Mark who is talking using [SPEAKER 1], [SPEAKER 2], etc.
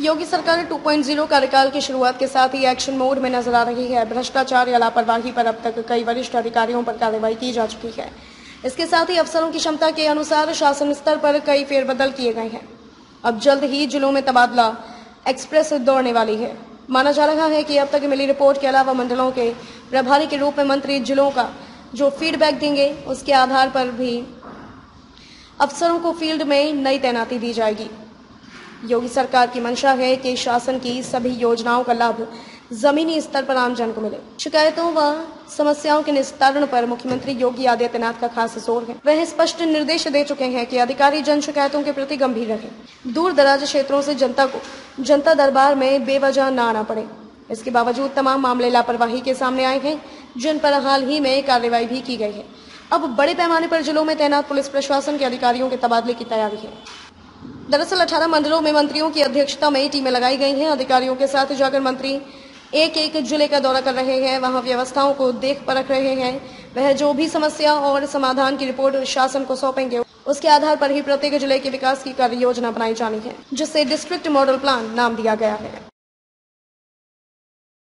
[SPEAKER 1] योगी सरकार 2.0 कार्यकाल की शुरुआत के साथ ही एक्शन मोड में नज़र आ रही है। भ्रष्टाचार या लापरवाही पर अब तक कई वरिष्ठ अधिकारियों पर कार्रवाई की जा चुकी है। इसके साथ ही अफसरों की क्षमता के अनुसार शासन स्तर पर कई फेरबदल किए गए हैं। अब जल्द ही जिलों में तबादला एक्सप्रेस दौड़ने वाली है। माना जा रहा है कि अब तक मिली रिपोर्ट के अलावा मंडलों के प्रभारी के रूप में मंत्री जिलों का जो फीडबैक देंगे, उसके आधार पर भी अफसरों को फ़ील्ड में नई तैनाती दी जाएगी। योगी सरकार की मंशा है कि शासन की सभी योजनाओं का लाभ जमीनी स्तर पर आमजन को मिले। शिकायतों व समस्याओं के निस्तारण पर मुख्यमंत्री योगी आदित्यनाथ का खास ज़ोर है। वह स्पष्ट निर्देश दे चुके हैं कि अधिकारी जन शिकायतों के प्रति गंभीर रहे। दूर दराज क्षेत्रों से जनता को, जनता दरबार में बेवजह न आना पड़े। इसके बावजूद तमाम मामले लापरवाही के सामने आए हैं, जिन पर हाल ही में कार्रवाई भी की गई है। अब बड़े पैमाने पर जिलों में तैनात पुलिस प्रशासन के अधिकारियों के तबादले की तैयारी है। दरअसल 18 मंडलों में मंत्रियों की अध्यक्षता में टीमें लगाई गई हैं। अधिकारियों के साथ जाकर मंत्री एक एक ज़िले का दौरा कर रहे हैं। वहाँ व्यवस्थाओं को देख परख रहे हैं। वह जो भी समस्या और समाधान की रिपोर्ट शासन को सौंपेंगे, उसके आधार पर ही प्रत्येक ज़िले के विकास की कार्य योजना बनाई जानी है जिसे डिस्ट्रिक्ट मॉडल प्लान नाम दिया गया है।